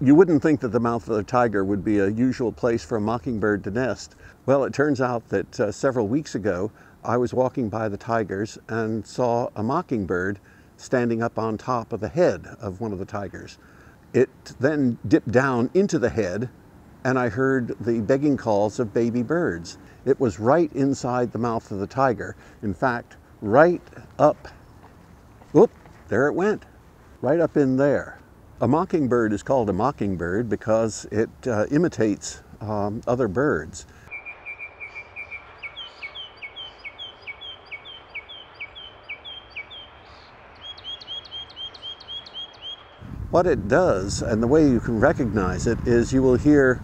You wouldn't think that the mouth of the tiger would be a usual place for a mockingbird to nest. Well, it turns out that uh, several weeks ago, I was walking by the tigers and saw a mockingbird standing up on top of the head of one of the tigers. It then dipped down into the head and I heard the begging calls of baby birds. It was right inside the mouth of the tiger. In fact, right up, whoop, there it went, right up in there. A mockingbird is called a mockingbird because it uh, imitates um, other birds. What it does, and the way you can recognize it, is you will hear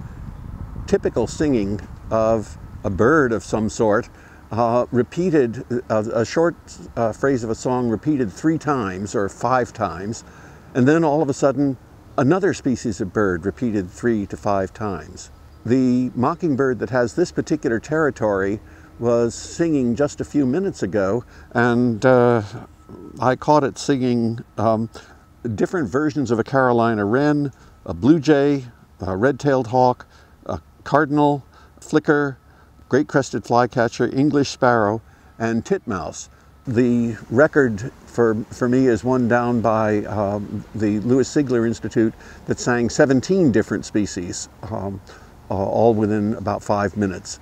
typical singing of a bird of some sort uh, repeated, uh, a short uh, phrase of a song repeated three times or five times, and then all of a sudden, another species of bird repeated three to five times. The mockingbird that has this particular territory was singing just a few minutes ago, and uh, I caught it singing um, different versions of a Carolina wren, a blue jay, a red-tailed hawk, a cardinal, flicker, great crested flycatcher, English sparrow, and titmouse. The record for, for me is one down by um, the Lewis Sigler Institute that sang 17 different species, um, uh, all within about five minutes.